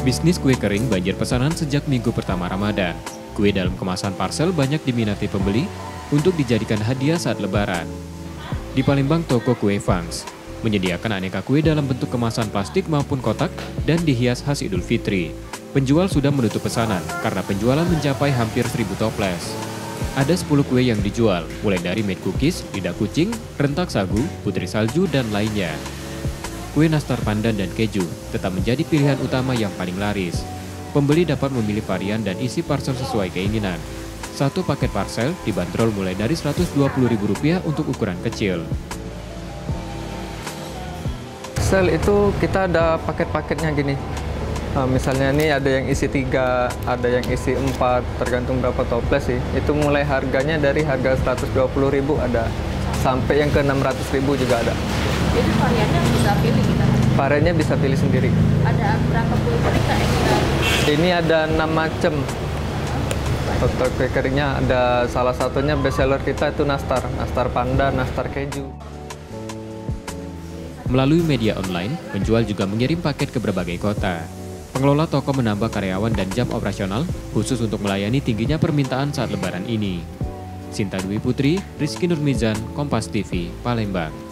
Bisnis kue kering banjir pesanan sejak minggu pertama Ramadan. Kue dalam kemasan parcel banyak diminati pembeli untuk dijadikan hadiah saat lebaran. Di Palembang, toko kue Fangs menyediakan aneka kue dalam bentuk kemasan plastik maupun kotak dan dihias khas Idul Fitri. Penjual sudah menutup pesanan karena penjualan mencapai hampir 1000 toples. Ada 10 kue yang dijual, mulai dari made cookies, lidah kucing, rentak sagu, putri salju, dan lainnya kue nastar pandan dan keju tetap menjadi pilihan utama yang paling laris. Pembeli dapat memilih varian dan isi parcel sesuai keinginan. Satu paket parcel dibanderol mulai dari Rp120.000 untuk ukuran kecil. Sel itu kita ada paket-paketnya gini. Nah, misalnya ini ada yang isi tiga, ada yang isi empat, tergantung berapa toples sih. Itu mulai harganya dari harga 120.000 ada sampai yang ke 600.000 juga ada. Jadi variannya bisa pilih kita. Variannya bisa pilih sendiri. Ada berapa kering kak? Ini ada enam macam. Untuk kue keringnya ada salah satunya best seller kita itu nastar, nastar panda, nastar keju. Melalui media online, penjual juga mengirim paket ke berbagai kota. Pengelola toko menambah karyawan dan jam operasional khusus untuk melayani tingginya permintaan saat lebaran ini. Sinta Dwi Putri, Rizky Nurmizan, Kompas TV, Palembang.